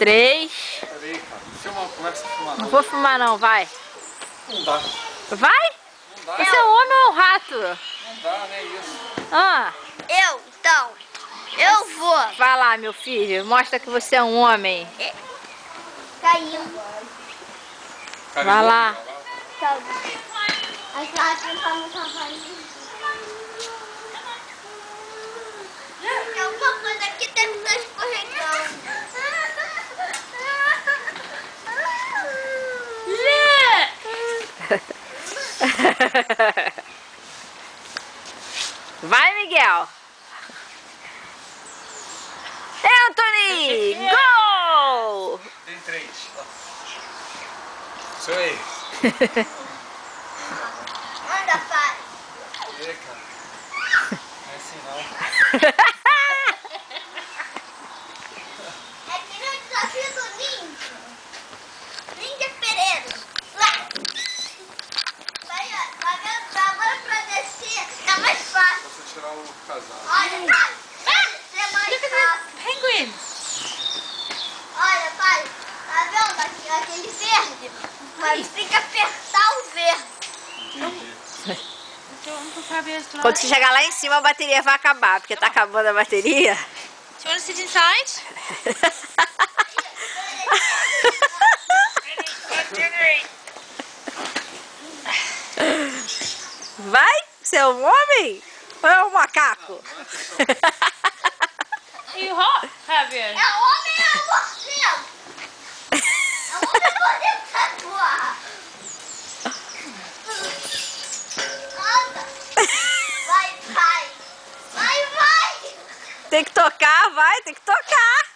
três. Peraí, cara. Filma, começa a filmar Não vou filmar não, vai. Não dá. Vai? Não dá. Você é um homem ou um rato? Não dá, né? Isso. Ah, Eu, então, eu vou. vai lá, meu filho. Mostra que você é um homem. Caiu. Vai lá. As lágrimas não estavam Tem Vai, Miguel. Anthony! Gol! Tem três. Isso aí. Anda, pai. E cara. Não é assim não. É que nem o desafio do ninja. Ninja Pereira. Lá. Vai, ó. Tá vendo? Agora pra descer é mais fácil. Você tirar o casaco. Olha, pai. É mais fácil. Penguins! Olha, pai. Tá vendo aqui, aquele verde? Mas tem que apertar o verde. Entendi. Quando você chegar lá em cima, a bateria vai acabar, porque tá acabando a bateria. Do you want to sit inside? Vai? Um homem? É um macaco? You hot, Fabian? É homem ou é morcego? É homem morcego, porra? Anda. Vai, vai. Vai, vai. Tem que tocar, vai, tem que tocar.